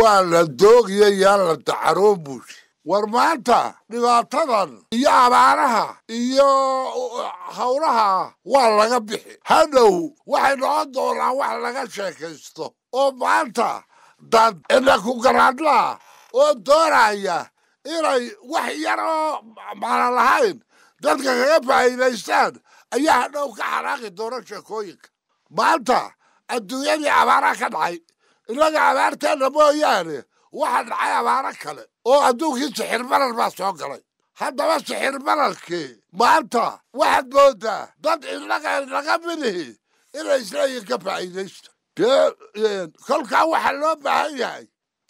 waa la doogiya yaa la dacaroon buushi war maanta dhibaatadan iyo abaaraha iyo howlaha waa laga bixi. Hadhow waxay noqon doonaan wax laga sheekaysto. Oo maanta dad ina ku garaadlaa oo doonaya inay wax yar oo macno lahayn. Dadka kaga faa'iidaystaan ayaa hadhow ka xanaaqi doona sheekooyinka. Maanta adduunyadii abaaraha ka dhacay innaga abaarteenna mooyaane waxa dhacay abaaro kale oo adduunkii sixir baa soo galay. Haddaba sixir maanta waxaad moodaa dad innaga naga midihi inay isleeyihin ka faa'iidaysta. Dee kolkaa waxaa loo baahan yahay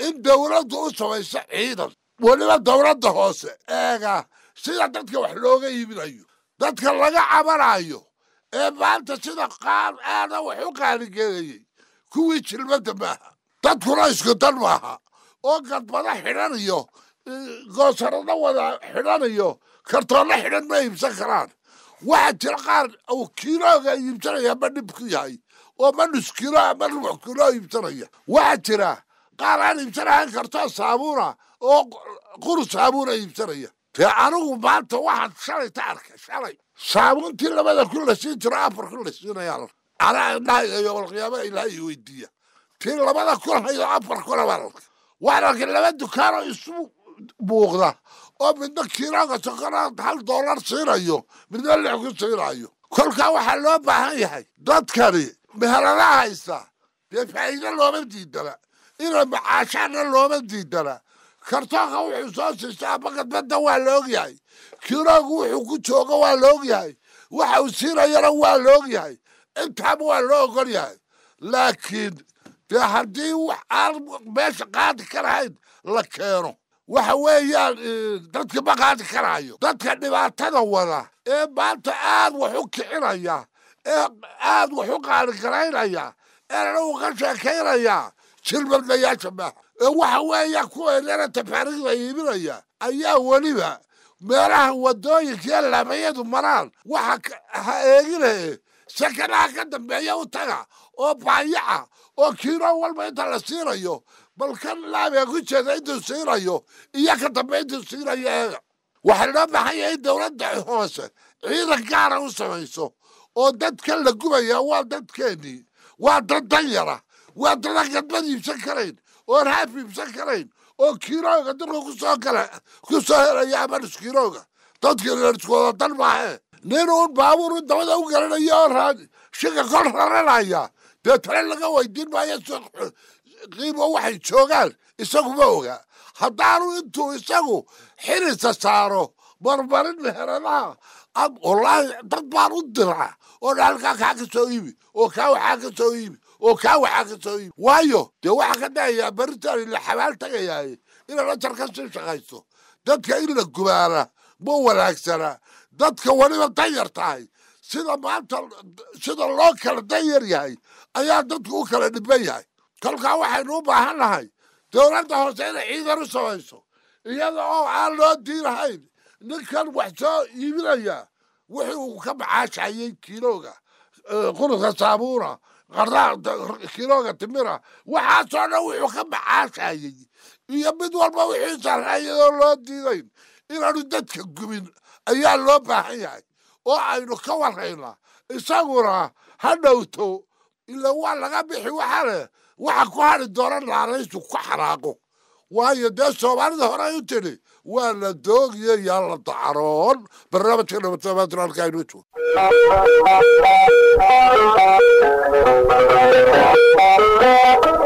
in dowladdu u samayso ciidan weliba dowladda hoose eega sida dadka wax looga iibinayo dadka laga cabanayo ee maanta sida qaar aada wax u qaaligeeyey kuwii jilmadda maaha dadkuna isku dan maaha oo gadbada xidhan iyo goosarada wada xidhan iyo kartoonna xidhan ma iibsan karaan. Waxaa jira qaar uu kiilooga iibsanaya ma dhib ku yahay oo ma nus kiilo ama rubuc kiilo iibsanaya. Waxaa jira qaar aan iibsanahayn kartoo saabuuna oo qurus saabuuna iibsanaya. Dee anigu maanta waxaan shalay ta arka shalay. Saabuuntii labada kun la siin jiro afar kun la siinayaa anaa indhaha iyo walqiyaama ilaahay weydiiya. Tii labada kun hayo afar kuna baan arkay waxaan arkay laba dukaanoo isu muuqda oo midna kiilooga sokona hal doolar siinayo midna lix ku siinayo. Kolkaa waxaa loo baahan yahay dadkani meheradaha haysta dee faa'iido looma diidana. Inay macaashaana looma diidana kartoonka wuxuu soo siista ama gadbadda waa la ogyahay kiiloogu wuxuu ku joogo waa la ogyahay waxa uu siinayana waa la ogyahay intaaba waa loo ogol yahay. Laakiin dee haddii wax aan meesha qaadi karahayn la keeno. Waxa weeyaan dadka ma qaadi karaayo dadka dhibaatada wada ee maanta aad wax u kicinaya ee aad wax u qaanigaraynaya eena u ka sheekaynaya shilmadlayaasha maaha. ee waxa weeya kuweynana tafaariikhda iibinaya ayaa weliba meelaha wadooyinkiiyo laamayadu maraan. Waxa ha eegine sakanaha ka dambeeya u taga oo baayaca oo kiilo walba inta la siinayo bal kan laabee ku jeeda intuu siinayo iyo ka dambe intuu siinayo eega. Waxaa loo baahan in dowladda hoose ciidan gaara u samayso oo dadkan la gubaya waa dadkeennii waa dad danyara waa dadan gadbad iibsan karayn oon haaf iibsan karayn oo kiilooga dadka ku soo gala ku soo helaya ama nuskiilooga dadkii iskuwada dan maahe nin uun baabuur dabada u garanayo oo raa shiga kol raranaya dee tale laga weydiin maayo qiimo waxay joogaan isagu ma oga haddaanu intuu isagu xirisa saaro marmarin meheradaha wallaahi dad baan u diraa oo halkaa kaa ka soo iibi oo kaa waxaa ka soo iibi oo kaa waxaa ka soo iibi waayo dee waxaa ka dhahayaa beritaan la xabaal tagayaaye inaad ajar ka sii shaqayso dadka in la gubaana ma wanaagsana. Dadka weliba danyar tahay. Sida maanta sida loo kala danyar yahay ayaa dadku u kala dhiban yahay. Kolkaa waxaynu u baahan nahay dowladda hoose inay ciidan u samayso iyada oo aan loo diinahayn ninkan wax soo iibinaya wixii uu ka macaashayey kiilooga quruska saabuuna qardaa kiilooga timira waxaasoo dhan wuxuu ka macaashayey iyo mid walba wixii sarreeyadoo loo diidayn inaanu dadka gubin ayaa loo baahan yahay. Oo aynu ka warraynaa isaguna ha dhowto ila waa laga bixi waxale waxa ku hadhi doona naanaysu ku xanaaqo. Waayo dee soomaalida hore u tidhi waa la doogiyo yaa la dacaroon barnaamijka nabadsabaadna halkaa Thank you.